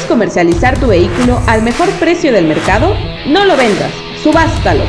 ¿Quieres comercializar tu vehículo al mejor precio del mercado? No lo vendas, subástalo.